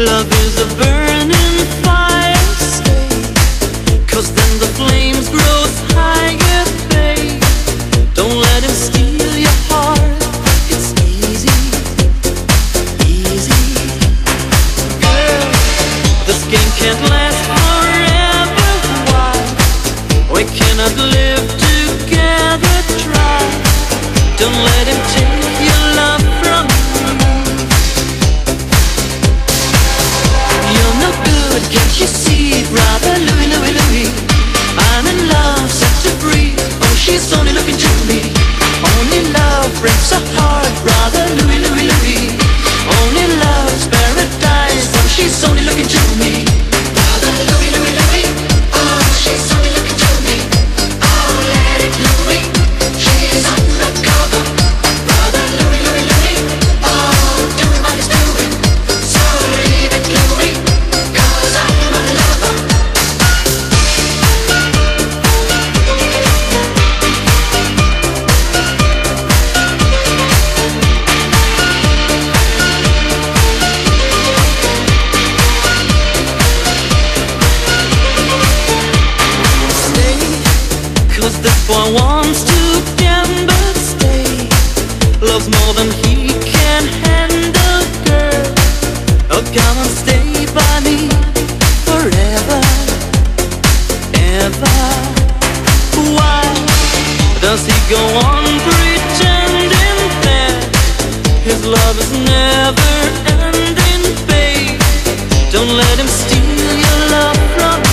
Love is a bird. This boy wants to stay Loves more than he can handle, girl. Oh, come and stay by me forever, ever. Why does he go on pretending that His love is never ending, babe? Don't let him steal your love from